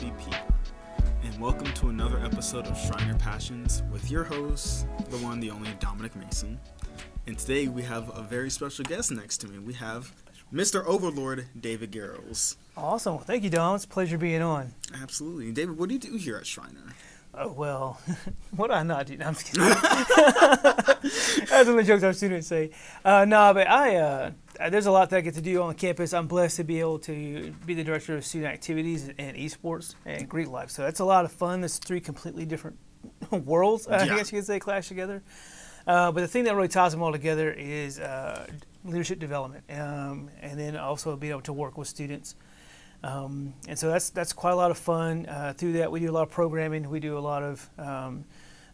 happy people, and welcome to another episode of Schreiner Passions with your host, the one, the only Dominic Mason. And today we have a very special guest next to me. We have Mr. Overlord David Gehrels. Awesome. Thank you, Dom. It's a pleasure being on. Absolutely. David, what do you do here at Schreiner? Oh, well, what I not do? No, I'm just kidding. That's what the jokes our students say. Uh, no, but I, uh, there's a lot that I get to do on campus. I'm blessed to be able to be the director of student activities and esports and Greek life. So that's a lot of fun. There's three completely different worlds, I Yeah. guess you could say, clash together. Uh, but the thing that really ties them all together is uh, leadership development, um, and then also being able to work with students. Um, and so that's that's quite a lot of fun. Uh, through that, we do a lot of programming. We do a lot of um,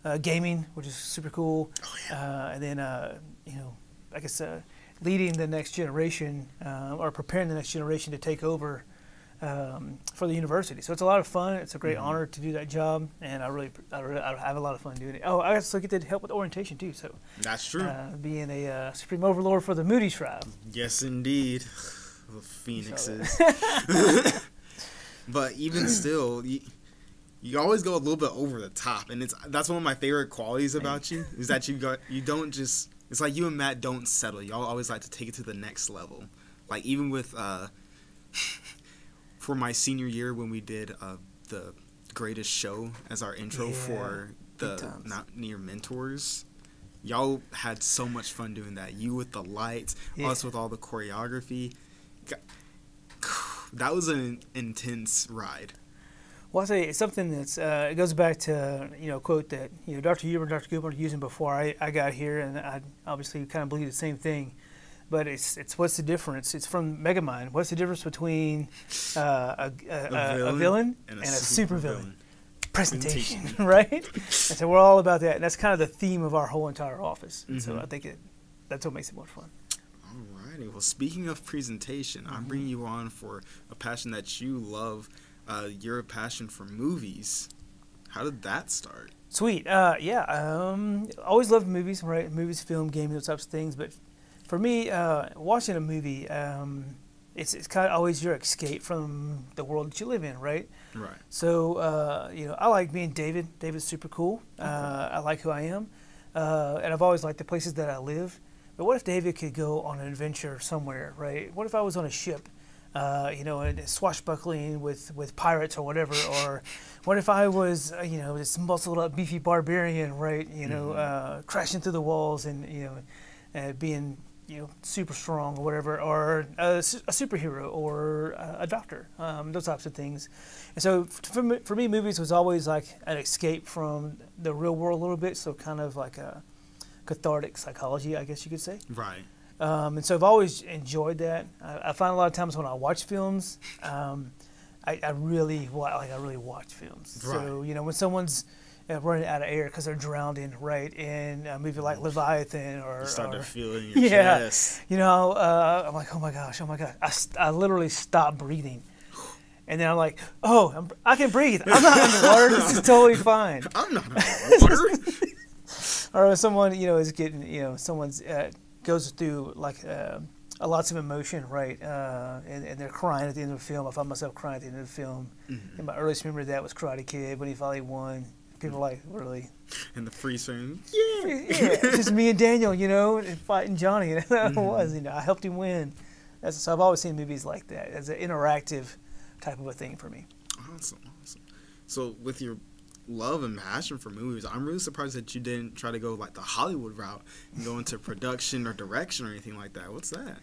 uh, gaming, which is super cool. uh, and then, uh, you know, I guess uh, leading the next generation uh, or preparing the next generation to take over um, for the university. So it's a lot of fun. It's a great honor to do that job, and I really, I really, I have a lot of fun doing it. Oh, I also get to help with orientation too. So That's true. uh, being a uh, supreme overlord for the Moody tribe. yes, indeed. The phoenixes. but even still, you, you always go a little bit over the top, and it's that's one of my favorite qualities about you is that you got you don't just. It's like you and Matt don't settle. Y'all always like to take it to the next level. Like even with uh, for my senior year when we did uh, the greatest show as our intro Yeah, for the not near mentors. Y'all had so much fun doing that. You with the lights, Yeah. us with all the choreography. That was an intense ride. Well, I say it's something that's uh, it goes back to you know a quote that you know Dr. Huber and Dr. Cooper were using before I, I got here, and I obviously kind of believe the same thing. But it's it's what's the difference? It's from Megamind. What's the difference between uh, a, a, a, a villain and a, super villain? Presentation, right? and so we're all about that, and that's kind of the theme of our whole entire office. And so. I think it that's what makes it more fun. Alrighty. Well, speaking of presentation, I'm Mm-hmm. bringing you on for a passion that you love. Uh, your passion for movies. How did that start? Sweet. Uh, yeah. Um, always loved movies, right? Movies, film, gaming, those types of things. But for me, uh, watching a movie, um, it's, it's kind of always your escape from the world that you live in, right? Right. So, uh, you know, I like being David. David's super cool. Uh, I like who I am. Uh, and I've always liked the places that I live. But what if David could go on an adventure somewhere, right? What if I was on a ship, uh, you know, and swashbuckling with, with pirates or whatever? Or what if I was, uh, you know, this muscled up, beefy barbarian, right? You know, uh, crashing through the walls and, you know, uh, being, you know, super strong or whatever, or a, a superhero or a, a doctor, um, those types of things. And so for me, for me, movies was always like an escape from the real world a little bit, so kind of like a cathartic psychology, I guess you could say. Right. Um, and so I've always enjoyed that. I, I find a lot of times when I watch films, um, I, I really like I really watch films. Right. So you know when someone's uh, running out of air because they're drowning, right? In a movie like Leviathan or, You start or to feel it in your yeah. chest. you know, uh, I'm like, oh my gosh, oh my gosh. I, I literally stop breathing. And then I'm like, oh, I'm, I can breathe. I'm not underwater. This is totally fine. I'm not underwater. Or if someone, you know, is getting, you know, someone's uh, goes through like uh, a lots of emotion, right? Uh, and, and they're crying at the end of the film. I find myself crying at the end of the film. Mm-hmm. And my earliest memory of that was Karate Kid when he finally won. People are like, really? and the free frame. yeah, just me and Daniel, you know, fighting Johnny. And that Mm-hmm. was, you know, I helped him win. That's, so I've always seen movies like that as an interactive type of a thing for me. Awesome, awesome. So with your love and passion for movies, I'm really surprised that you didn't try to go like the Hollywood route and go into production or direction or anything like that. What's that?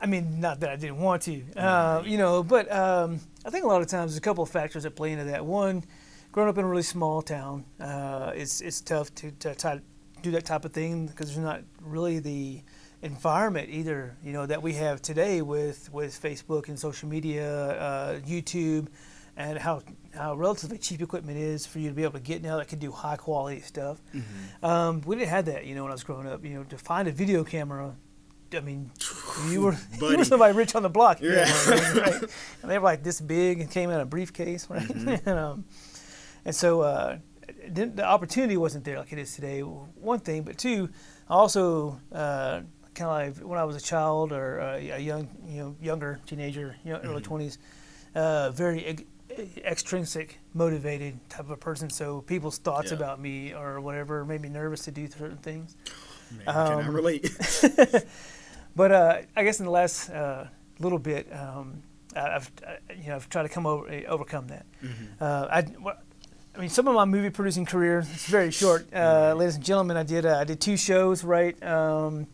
I mean, not that I didn't want to, uh, you know, but um, I think a lot of times there's a couple of factors that play into that. One, growing up in a really small town, uh, it's it's tough to, to to do that type of thing because there's not really the environment either, you know, that we have today with with Facebook and social media, uh, YouTube, and how how relatively cheap equipment is for you to be able to get now that can do high quality stuff. Um, we didn't have that, you know, when I was growing up. You know, to find a video camera, I mean, you were you were somebody rich on the block. you know, Yeah. right? And they were like this big and came in a briefcase, right? and, um, and so uh, the opportunity wasn't there like it is today. One thing, but two, also uh, kind of like when I was a child or uh, a young, you know, younger teenager, you know, early twenties, uh, very extrinsic motivated type of a person. So people's thoughts Yeah. about me or whatever made me nervous to do certain things. Man, can I Um, relate? But uh, I guess in the last uh, little bit, um, I've you know I've tried to come over uh, overcome that. Mm-hmm. Uh, I, I mean, some of my movie producing career is very short, uh, ladies and gentlemen. I did uh, I did two shows, right? Um,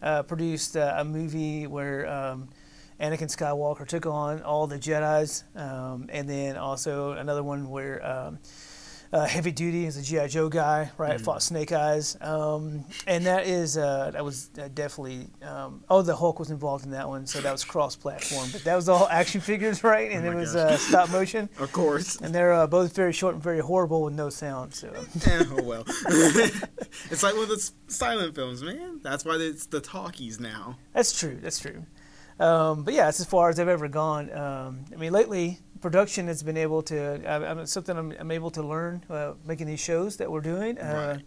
uh, produced uh, a movie where um, Anakin Skywalker took on all the Jedi's, um, and then also another one where. Um, uh, heavy duty is a GI Joe guy, right? Fought Snake Eyes, um, and that is uh, that was uh, definitely. Um, oh, the Hulk was involved in that one, so that was cross-platform. But that was all action figures, right? And Oh it was uh, stop motion, of course. and they're uh, both very short and very horrible with no sound. So oh well. it's like with the silent films, man. That's why it's the talkies now. that's true. That's true. Um, but yeah, that's as far as I've ever gone. Um, I mean, lately production has been able to. I, I'm, something I'm, I'm able to learn uh, making these shows that we're doing. Uh, Right.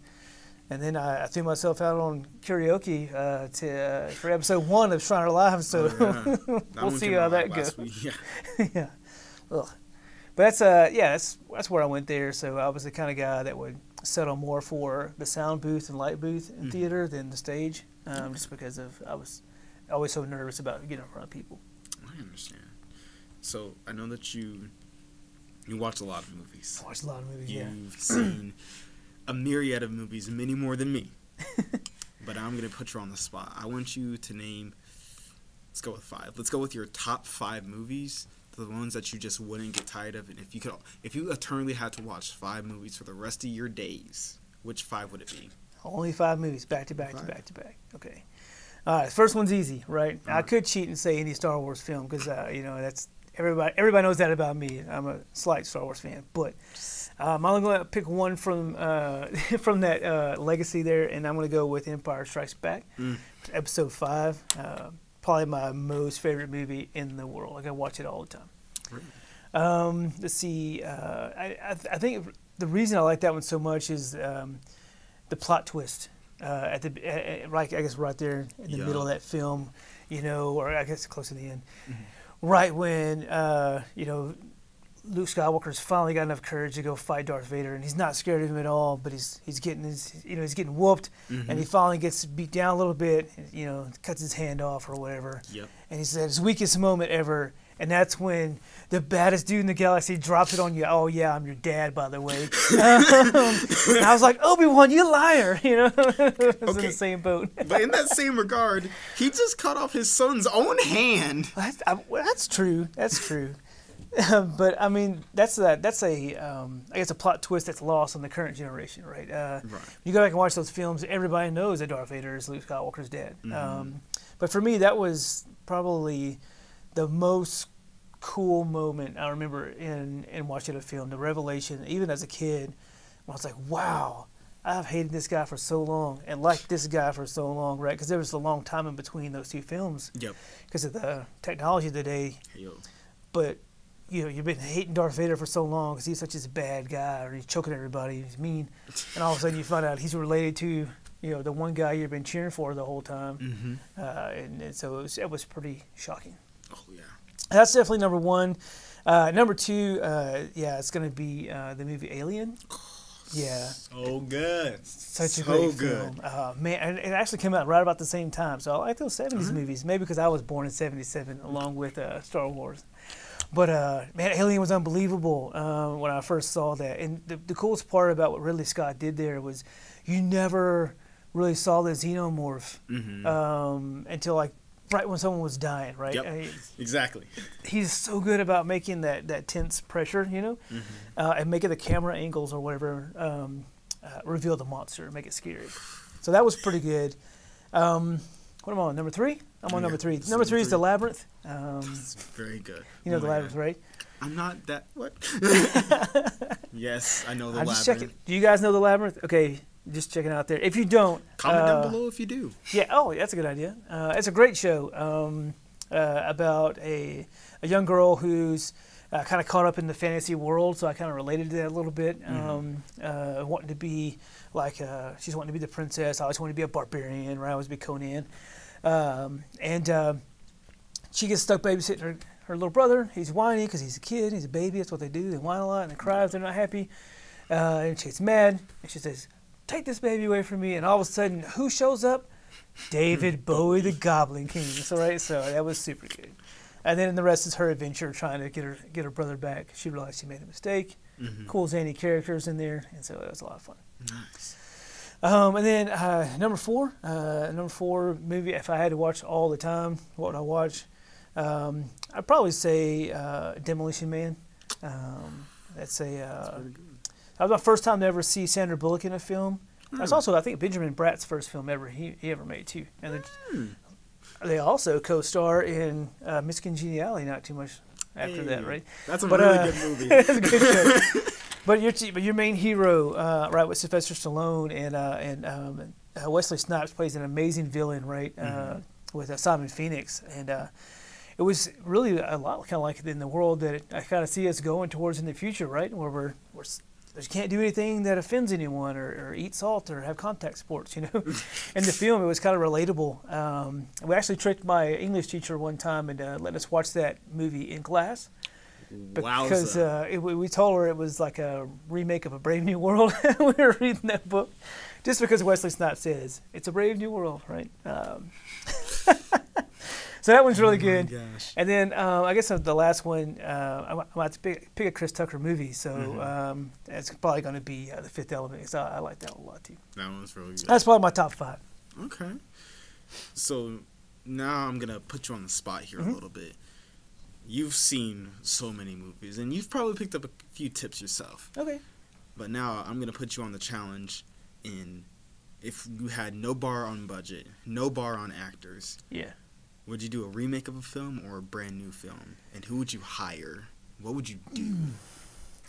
And then I, I threw myself out on karaoke uh, to uh, for episode one of Schreiner Live. So Oh, yeah. We'll see how that goes. week. Yeah. yeah, ugh. But that's uh yeah that's that's where I went there. So I was the kind of guy that would settle more for the sound booth and light booth in Mhm. theater than the stage, um, just because of I was always so nervous about getting in front of people. I understand. So I know that you you watch a lot of movies. I watched a lot of movies. Yeah. You've seen a myriad of movies, many more than me. but I'm gonna put you on the spot. I want you to name. Let's go with five. Let's go with your top five movies, the ones that you just wouldn't get tired of. And if you could, if you eternally had to watch five movies for the rest of your days, which five would it be? Only five movies, back to back to back to back. Okay. All right. First one's easy, right? I could cheat and say any Star Wars film because uh, you know that's everybody. Everybody knows that about me. I'm a slight Star Wars fan, but um, I'm only going to pick one from uh, from that uh, legacy there, and I'm going to go with Empire Strikes Back, Mm. Episode Five. Uh, probably my most favorite movie in the world. Like I watch it all the time. Really? Um, let's see. Uh, I, I, th- I think the reason I like that one so much is um, the plot twist uh, at the uh, right. I guess right there in the Yeah. middle of that film, you know, or I guess close to the end, Mm-hmm. right when uh, you know Luke Skywalker's finally got enough courage to go fight Darth Vader, and he's not scared of him at all. But he's he's getting his you know he's getting whooped, and he Mhm. finally gets beat down a little bit. You know, cuts his hand off or whatever Yep. and he's at his weakest moment ever, and that's when the baddest dude in the galaxy drops it on you. Oh yeah, I'm your dad, by the way. Um, and I was like, Obi Wan, you liar, you know. it was in the same boat. But in that same regard, he just cut off his son's own hand. that's, I, well, that's true. That's true. but I mean, that's a that's a um, I guess a plot twist that's lost on the current generation, right? Uh, Right. you go back and watch those films, everybody knows that Darth Vader is Luke Skywalker's dad. Mhm. Um, but for me, that was probably the most cool moment I remember in in watching a film. The revelation, even as a kid, when I was like, "Wow, I've hated this guy for so long and liked this guy for so long," right? Because there was a long time in between those two films Yep. because of the technology of the day. But you know, you've been hating Darth Vader for so long because he's such a bad guy, or he's choking everybody, he's mean, and all of a sudden you find out he's related to you know the one guy you've been cheering for the whole time, Mm-hmm. uh, and, and so it was, it was pretty shocking. Oh yeah. That's definitely number one. Uh, number two, uh, yeah, it's gonna be uh, the movie Alien. Yeah, So good. such a great good. film. Uh, man, and it actually came out right about the same time. So I like those 70s Uh-huh. movies, maybe because I was born in '77 along with uh, Star Wars. But uh, man, Alien was unbelievable uh, when I first saw that. And the, the coolest part about what Ridley Scott did there was you never really saw the xenomorph Mm-hmm. um, until like right when someone was dying, right? Yep. I exactly. he's so good about making that, that tense pressure, you know, Mm-hmm. uh, and making the camera angles or whatever um, uh, reveal the monster, make it scary. So that was pretty good. Um, what am I on? Number three? I'm on Yeah, number three. Number three is the labyrinth. Um, It's very good. you know Oh the labyrinth, God. right? I'm not that. What? yes, I know the I'm just labyrinth. checking. Do you guys know the labyrinth? Okay, just checking it out there. If you don't, Comment uh, down below if you do. Yeah. Oh, that's a good idea. Uh, it's a great show um, uh, about a a young girl who's uh, kind of caught up in the fantasy world. So I kind of related to that a little bit. Um, uh, wanting to be like uh, she's wanting to be the princess. I always wanted to be a barbarian. Right? I always be Conan. Um, and uh, she gets stuck babysitting her, her little brother. He's whiny because he's a kid. He's a baby. That's what they do. They whine a lot and they cry if they're not happy. Uh, and she gets mad and she says, "Take this baby away from me!" And all of a sudden, who shows up? David Bowie, the Goblin King. So right, so that was super good. And then the rest is her adventure trying to get her get her brother back. She realized she made a mistake. Mhm. Cool zany characters in there, and so it was a lot of fun. Nice. Um, and then uh, number four, uh, number four movie. If I had to watch all the time, what would I watch? Um, I'd probably say uh, Demolition Man. Um, that's a. Uh, good. That was my first time to ever see Sandra Bullock in a film. That's Hmm. also, I think, Benjamin Bratt's first film ever he, he ever made too. And they, Hmm. they also co-star in uh, Miss Congeniality not too much after that, right? That's a But, really uh, good movie. it's a good show. but your but your main hero, uh, right, with Sylvester Stallone and uh, and um, uh, Wesley Snipes plays an amazing villain, right, uh, Mhm. with uh, Simon Phoenix, and uh, it was really a lot kind of like in the world that I kind of see us going towards in the future, right, where we're we're you can't do anything that offends anyone or, or eat salt or have contact sports, you know. in the film, it was kind of relatable. Um, we actually tricked my English teacher one time and uh, let us watch that movie in class because uh, it, we we told her it was like a remake of a Brave New World. we were reading that book just because Wesley Snipes says it's a Brave New World, right? Um, so that one's really Oh good. gosh. And then uh, I guess the last one, uh, I might- I might have to pick, pick a Chris Tucker movie, so Mhm. um, it's probably going to be uh, The Fifth Element. 'cause I, I like that one a lot too. That one's really good. That's probably my top five. Okay. So now I'm gonna put you on the spot here Mhm. a little bit. You've seen so many movies, and you've probably picked up a few tips yourself. Okay. But now I'm gonna put you on the challenge. In if you had no bar on budget, no bar on actors, Yeah. Would you do a remake of a film or a brand new film? And who would you hire? What would you do?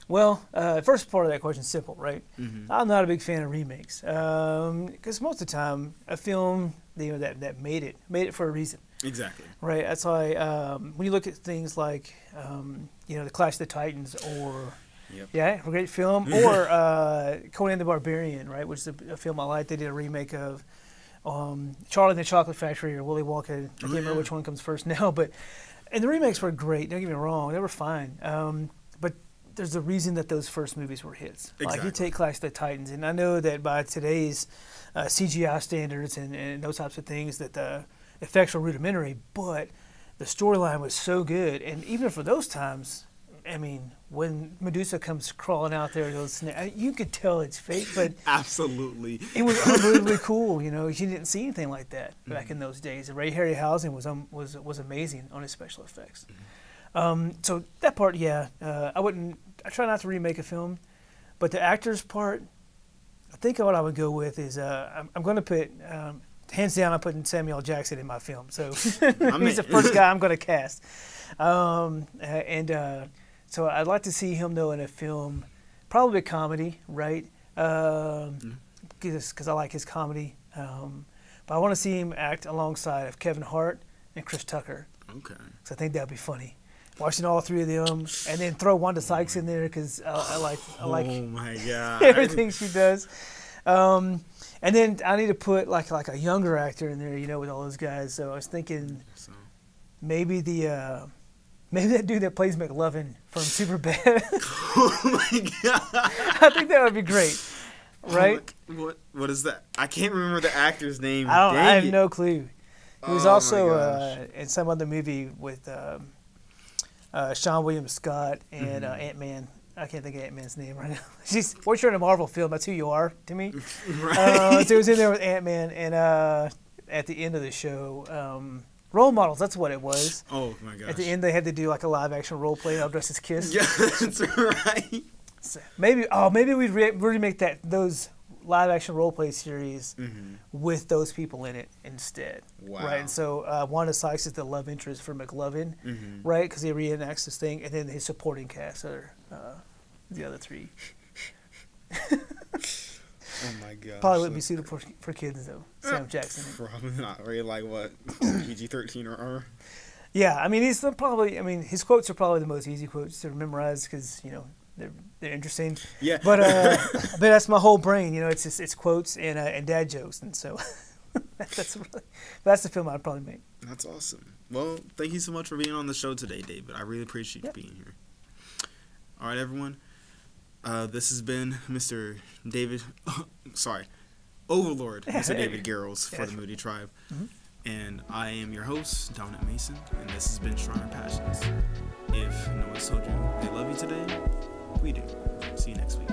Well, uh, first part of that question is simple, right? Mm-hmm. I'm not a big fan of remakes because most of the time a film you know that that made it made it for a reason, Exactly. right? That's why um, when you look at things like um, you know the Clash of the Titans or Yep. yeah, a great film, or uh, Conan the Barbarian, right, which is a, a film I like. They did a remake of um, Charlie and the Chocolate Factory or Willy Wonka. I can't Oh, remember which one comes first now, but and the remakes were great. Don't get me wrong, they were fine. Um, but there's a reason that those first movies were hits. Like you take Clash of the Titans, and I know that by today's uh, CGI standards and, and those types of things, that the effects were rudimentary, but the storyline was so good, and even for those times, I mean, when Medusa comes crawling out there, those you could tell it's fake, but Absolutely. it was unbelievably cool. You know, you didn't see anything like that back in those days. Ray Harryhausen was um, was was amazing on his special effects. Um, so that part, yeah, uh, I wouldn't. I try not to remake a film, but the actors part, I think what I would go with is uh, I'm, I'm going to put. Um, Hands down, I'm putting Samuel Jackson in my film. So he's the first guy I'm going to cast. Um, uh, and uh, so I'd like to see him though in a film, probably a comedy, right? Um, because I like his comedy. Um, but I want to see him act alongside of Kevin Hart and Chris Tucker. Okay. So I think that'd be funny. Watching all three of them, and then throw Wanda Sykes in there because I, I like I like oh my god. everything she does. Um, and then I need to put like like a younger actor in there, you know, with all those guys. So I was thinking So, maybe the uh, maybe that dude that plays McLovin from Superbad. oh my god. I think that would be great, right? What? What is that? I can't remember the actor's name. I I have it. no clue. He was Oh also uh, in some other movie with um, uh, Seann William Scott and uh, Mhm. Ant Man. I can't think of Ant Man's name right now. She's, once you're in a Marvel film, that's who you are to me. right. Uh, so he was in there with Ant Man, and uh, at the end of the show, um, role models. That's what it was. oh my gosh. At the end, they had to do like a live action role play of Dress as Kiss. Yeah, that's right. So maybe, oh, maybe we'd re- remake that those live action role play series hmm with those people in it instead. Wow. Right, and so uh, Wanda Sykes is the love interest for McLovin, hmm right? Because he reenacts this thing, and then his supporting cast are uh, the other three. Oh my god. Probably wouldn't be suitable for, for kids though. Sam Uh, Jackson. Probably not. Right? Like what? PG thirteen or R. Yeah, I mean he's probably. I mean his quotes are probably the most easy quotes to memorize because you know they're they're interesting. Yeah. But uh, but that's my whole brain. You know, it's just, it's quotes and uh, and dad jokes, and so that's really, that's the film I'd probably make. That's awesome. Well, thank you so much for being on the show today, David. I really appreciate Yep. you being here. All right, everyone. Uh, this has been Mr. David. sorry, Overlord, Mr. David Gehrels for the Moody Tribe, Mhm. and I am your host, Dominic Mason, and this has been Schreiner Passions. If no one's told you they love you today, we do. See you next week.